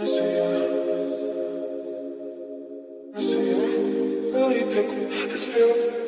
I see ya. Really pickle this feel.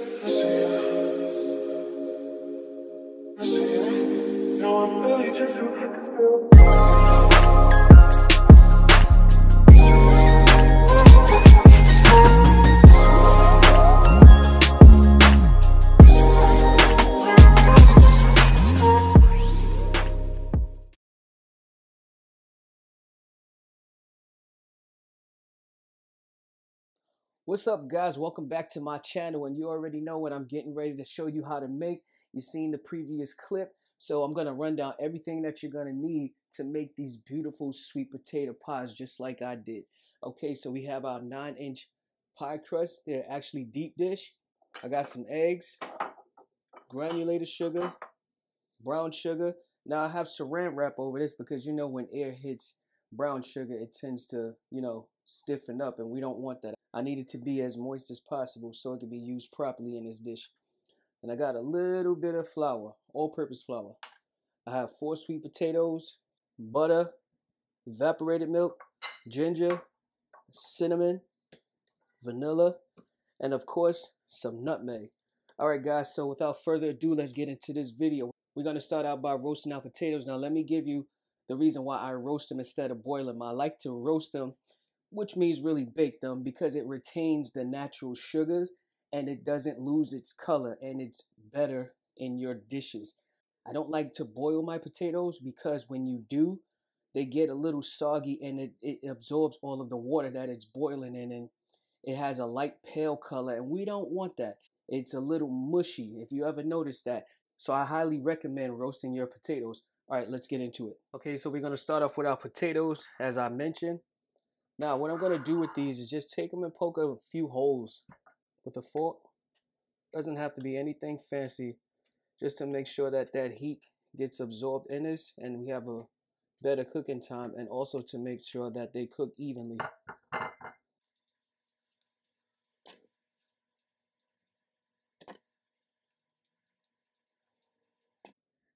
What's up guys? Welcome back to my channel and you already know what I'm getting ready to show you how to make. You've seen the previous clip, so I'm going to run down everything that you're going to need to make these beautiful sweet potato pies just like I did. Okay, so we have our 9 inch pie crust. They're actually deep dish. I got some eggs, granulated sugar, brown sugar. Now I have saran wrap over this because you know when air hits brown sugar it tends to, you know, stiffen up and we don't want that. I need it to be as moist as possible so it can be used properly in this dish. And I got a little bit of flour, all-purpose flour. I have four sweet potatoes, butter, evaporated milk, ginger, cinnamon, vanilla, and of course, some nutmeg. All right, guys, so without further ado, let's get into this video. We're going to start out by roasting our potatoes. Now, let me give you the reason why I roast them instead of boil them. I like to roast them which means really bake them because it retains the natural sugars and it doesn't lose its color and it's better in your dishes. I don't like to boil my potatoes because when you do, they get a little soggy and it, it absorbs all of the water that it's boiling in and it has a light pale color and we don't want that. It's a little mushy if you ever notice that. So I highly recommend roasting your potatoes. All right, let's get into it. Okay, so we're to start off with our potatoes as I mentioned. Now, what I'm going to do with these is just take them and poke a few holes with a fork. Doesn't have to be anything fancy, just to make sure that that heat gets absorbed in this and we have a better cooking time and also to make sure that they cook evenly.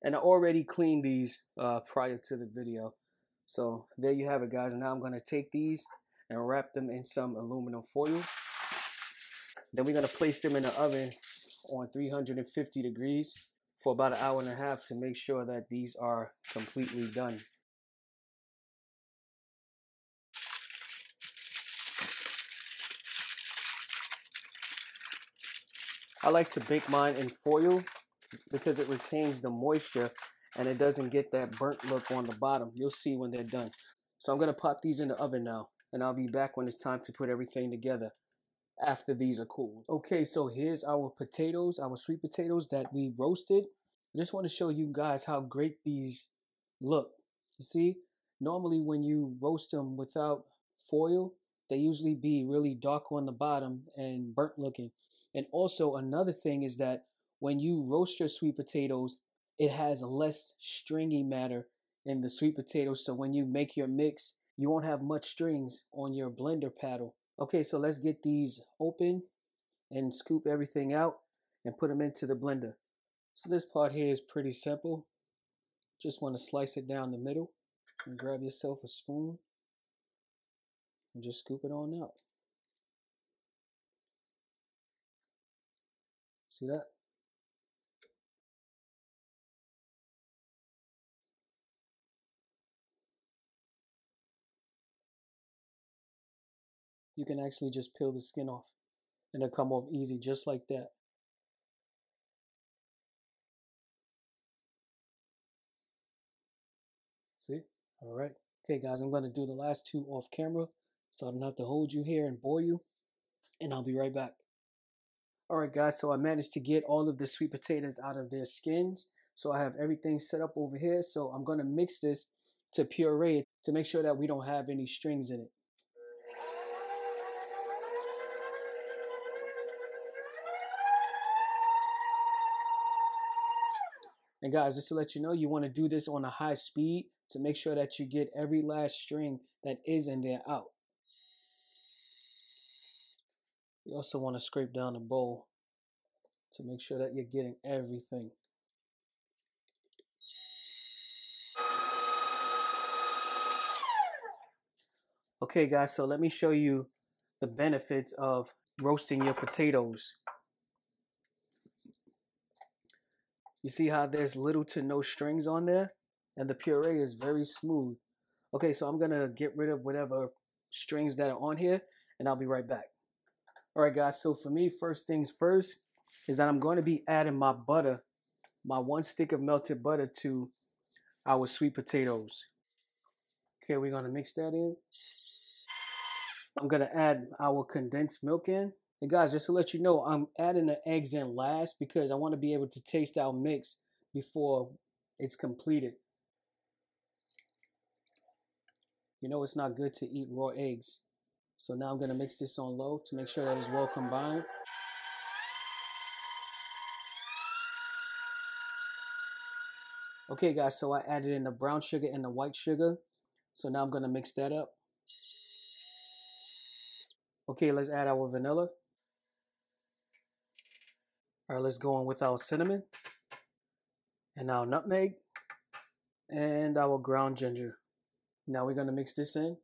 And I already cleaned these uh, prior to the video. So there you have it, guys. Now I'm going to take these and wrap them in some aluminum foil. Then we're going to place them in the oven on 350 degrees for about an hour and a half to make sure that these are completely done. I like to bake mine in foil because it retains the moisture and it doesn't get that burnt look on the bottom. You'll see when they're done. So I'm going to pop these in the oven now and I'll be back when it's time to put everything together after these are cooled. Okay, so here's our potatoes, our sweet potatoes that we roasted. I just want to show you guys how great these look. You see, normally when you roast them without foil, they usually be really dark on the bottom and burnt looking. And also another thing is that when you roast your sweet potatoes, it has less stringy matter in the sweet potatoes. So when you make your mix, you won't have much strings on your blender paddle. Okay, so let's get these open and scoop everything out and put them into the blender. So this part here is pretty simple. Just want to slice it down the middle and grab yourself a spoon and just scoop it on out. See that? You can actually just peel the skin off and it'll come off easy just like that. See? All right. Okay, guys, I'm going to do the last two off camera so I don't have to hold you here and bore you. And I'll be right back. All right, guys, so I managed to get all of the sweet potatoes out of their skins. So I have everything set up over here. So I'm going to mix this to puree it to make sure that we don't have any strings in it. And guys, just to let you know, you want to do this on a high speed to make sure that you get every last string that is in there out. You also want to scrape down the bowl to make sure that you're getting everything. Okay guys, so let me show you the benefits of roasting your potatoes. You see how there's little to no strings on there? And the puree is very smooth. Okay, so I'm gonna get rid of whatever strings that are on here and I'll be right back. All right guys, so for me, first things first is that I'm going to be adding my butter, my one stick of melted butter to our sweet potatoes. Okay, we're gonna mix that in. I'm gonna add our condensed milk in. And guys, just to let you know, I'm adding the eggs in last because I want to be able to taste our mix before it's completed. You know it's not good to eat raw eggs. So now I'm going to mix this on low to make sure that it's well combined. Okay guys, so I added in the brown sugar and the white sugar. So now I'm going to mix that up. Okay, let's add our vanilla. All right, let's go on with our cinnamon and our nutmeg and our ground ginger. Now we're gonna mix this in.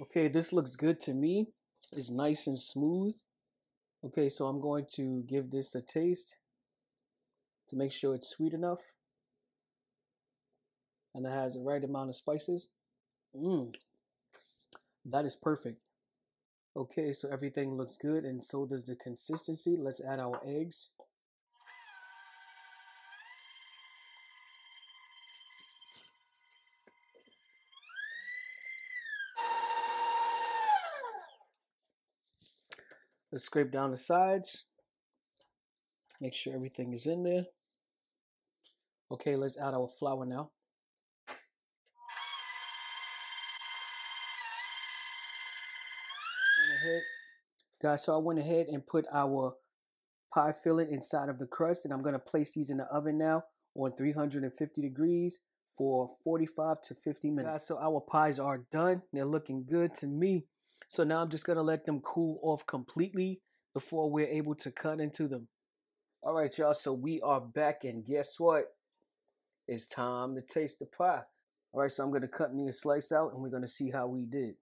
Okay, this looks good to me. It's nice and smooth. Okay, so I'm going to give this a taste to make sure it's sweet enough and it has the right amount of spices. Mmm, that is perfect. Okay, so everything looks good and so does the consistency. Let's add our eggs. Let's scrape down the sides. Make sure everything is in there. Okay, let's add our flour now. Ahead, guys, so I went ahead and put our pie filling inside of the crust and I'm going to place these in the oven now on 350 degrees for 45 to 50 minutes. Guys, so our pies are done. They're looking good to me. So now I'm just going to let them cool off completely before we're able to cut into them. All right, y'all, so we are back and guess what? It's time to taste the pie. All right, so I'm going to cut me a slice out and we're going to see how we did.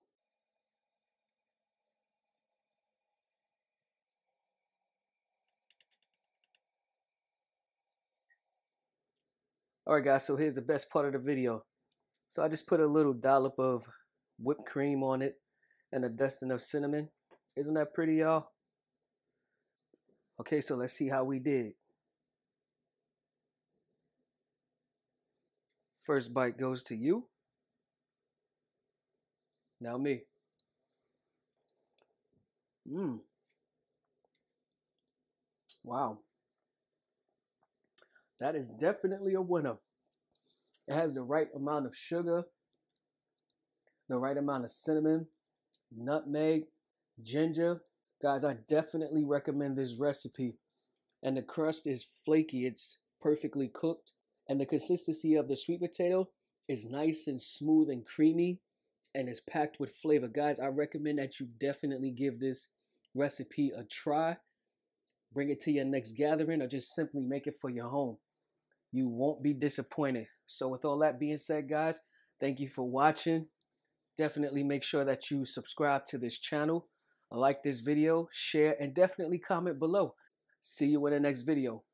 Alright guys, so here's the best part of the video. So I just put a little dollop of whipped cream on it and a dusting of cinnamon. Isn't that pretty y'all? Okay, so let's see how we did. First bite goes to you. Now me. Mmm. Wow. That is definitely a winner. It has the right amount of sugar, the right amount of cinnamon, nutmeg, ginger. Guys, I definitely recommend this recipe. And the crust is flaky, it's perfectly cooked. And the consistency of the sweet potato is nice and smooth and creamy and is packed with flavor. Guys, I recommend that you definitely give this recipe a try. Bring it to your next gathering or just simply make it for your home you won't be disappointed. So, with all that being said, guys, thank you for watching. Definitely make sure that you subscribe to this channel, like this video, share, and definitely comment below. See you in the next video.